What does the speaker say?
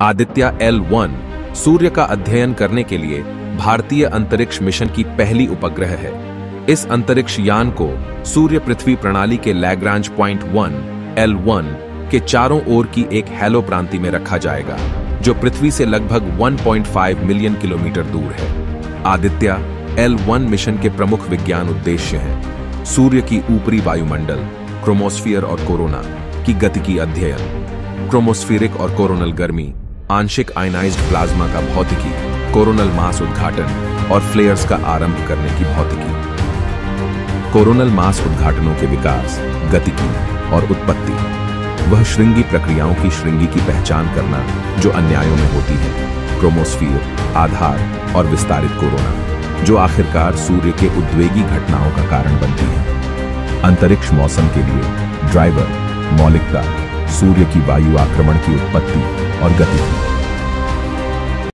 Aditya L one, सूर्य का अध्ययन करने के लिए भारतीय अंतरिक्ष मिशन की पहली उपग्रह है। इस अंतरिक्ष यान को सूर्य पृथ्वी प्रणाली के Lagrange point one L one के चारों ओर की एक हैलो प्रांति में रखा जाएगा, जो पृथ्वी से लगभग 1.5 मिलियन किलोमीटर दूर है। आदित्य एल वन मिशन के प्रमुख विज्ञान उद्देश्य हैं, सूर्य की ऊपरी वायुमंडल क्रोमोस्फियर और कोरोना, की गति की अध्ययन। क्रोमोस्फिरिक और कोरोनल गर्मी आंशिक आयनाइज्ड प्लाज्मा का भौतिकी, कोरोनल मास उद्घाटन और फ्लेयर्स का आरंभ करने की भौतिकी। कोरोनल मास उद्घाटनों के विकास, गतिकी और उत्पत्ति, वह श्रृंगी प्रक्रियाओं की श्रृंगी की पहचान करना जो अन्यायों में होती है, क्रोमोस्फीयर, आधार और विस्तारित कोरोना, जो आखिरकार सूर्य के उद्वेगी घटनाओं का कारण बनती है। अंतरिक्ष मौसम के लिए ड्राइवर, मौलिकता सूर्य की वायु आक्रमण की उत्पत्ति और गति